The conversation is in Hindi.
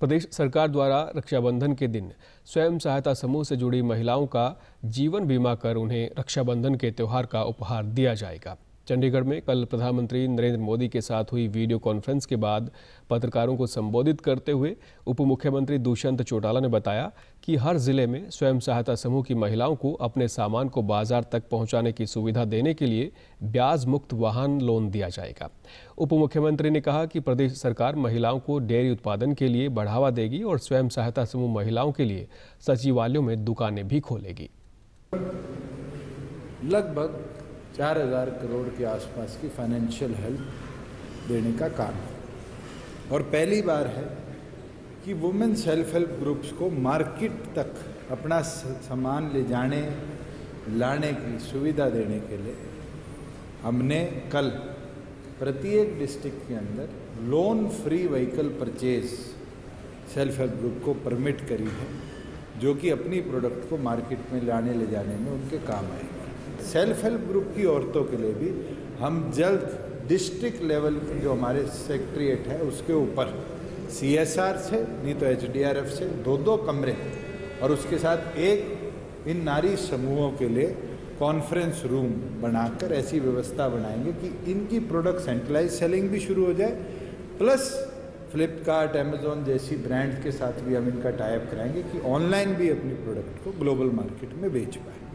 प्रदेश सरकार द्वारा रक्षाबंधन के दिन स्वयं सहायता समूह से जुड़ी महिलाओं का जीवन बीमा कर उन्हें रक्षाबंधन के त्यौहार का उपहार दिया जाएगा। चंडीगढ़ में कल प्रधानमंत्री नरेंद्र मोदी के साथ हुई वीडियो कॉन्फ्रेंस के बाद पत्रकारों को संबोधित करते हुए उप मुख्यमंत्री दुष्यंत चौटाला ने बताया कि हर ज़िले में स्वयं सहायता समूह की महिलाओं को अपने सामान को बाज़ार तक पहुँचाने की सुविधा देने के लिए ब्याज मुक्त वाहन लोन दिया जाएगा। उप मुख्यमंत्री ने कहा कि प्रदेश सरकार महिलाओं को डेयरी उत्पादन के लिए बढ़ावा देगी और स्वयं सहायता समूह महिलाओं के लिए सचिवालयों में दुकानें भी खोलेगी। लगभग चार हज़ार करोड़ के आसपास की फाइनेंशियल हेल्प देने का काम है। और पहली बार है कि वुमेन सेल्फ हेल्प ग्रुप्स को मार्केट तक अपना सामान ले जाने, लाने की सुविधा देने के लिए हमने कल प्रत्येक डिस्ट्रिक्ट के अंदर loan free vehicle purchase self help group को परमिट करी है, जो कि अपनी प्रोडक्ट को मार्केट में लाने, ले जाने में उनके काम आएगा। सेल्फ हेल्प ग्रुप की औरतों के लिए भी हम जल्द डिस्ट्रिक्ट लेवल जो हमारे सेक्रेटरीट है, उसके ऊपर सीएसआर से, नहीं तो एचडीआरएफ से दो दो कमरे और उसके साथ एक इन नारी समूहों के लिए कॉन्फ्रेंस रूम बनाकर ऐसी व्यवस्था बनाएँगे कि इनकी प्रोडक्ट सेंट्रलाइज सेलिंग भी शुरू हो जाए प्लस फ्लिपकार्ट अमेजोन जैसी ब्रांड के साथ भी हम इनका टाइप कराएँगे कि ऑनलाइन भी अपनी प्रोडक्ट को ग्लोबल मार्केट में बेच पाए।